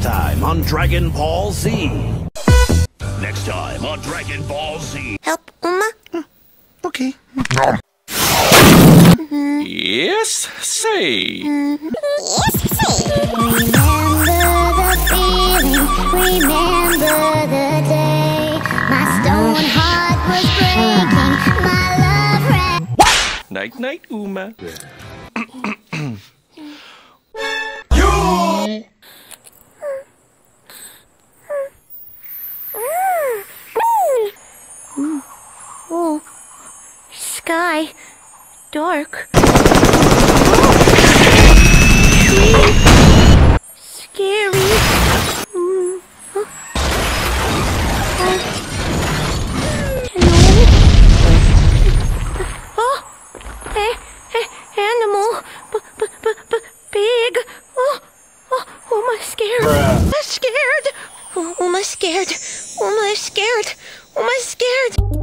Next time on Dragon Ball Z. Next time on Dragon Ball Z. Help, Uma? Hmm, okay. Yes, say. Remember the feeling, remember the day. My stone heart was breaking, my love ran. Night night, Uma. Oh, sky, dark. Scary. Mm, huh? Uh, hello? Oh, hey, hey, animal, b b b b big. Oh, oh, oh, am I scared? I'm scared. Oh, am I scared? Oh, am I scared? Oh, I scared?